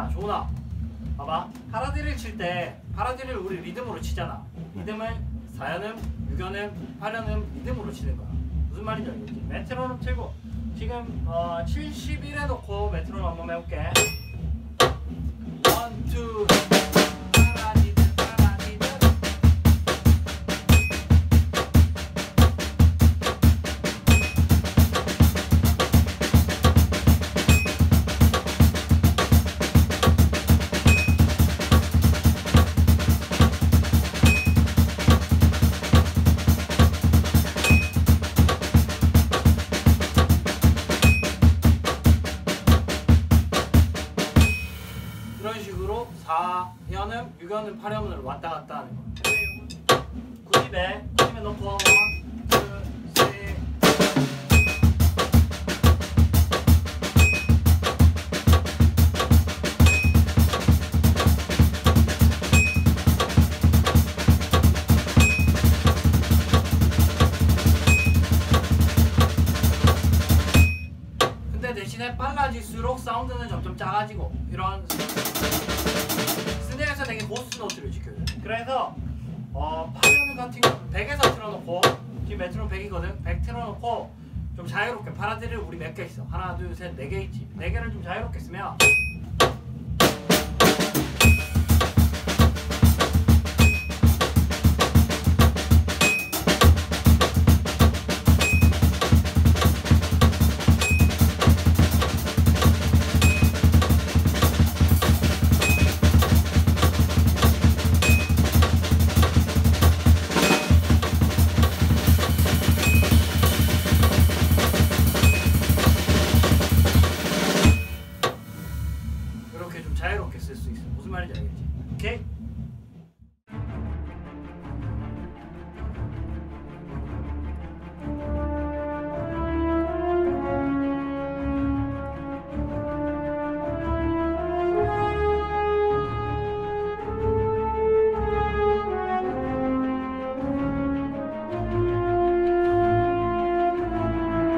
자, 조나. 봐봐. 파라디를 칠 때 파라디를 우리 리듬으로 치잖아. 리듬을 4연음, 6연음, 8연음 리듬으로 치는 거야. 무슨 말인지 알겠지? 메트로놈 틀고 지금 어, 71에 놓고 메트로놈 한번 해볼게. 이런 식으로 4연음, 6연음, 8연음을 왔다 갔다 하는 거. 90에 90에 놓고 빨라질수록 사운드는 점점 작아지고 이런 스네어에서 되게 고스 노트를 지켜요. 그래서 어, 파이어는 같은 경우 100에서 틀어놓고 지금 메트로 100이거든. 100 틀어놓고 좀 자유롭게 파라디를 우리 몇 개 있어. 하나, 둘, 셋, 네 개 있지. 네 개를 좀 자유롭게 쓰면 자유롭게 쓸 수 있어. 무슨 말인지 알겠지? 오케이?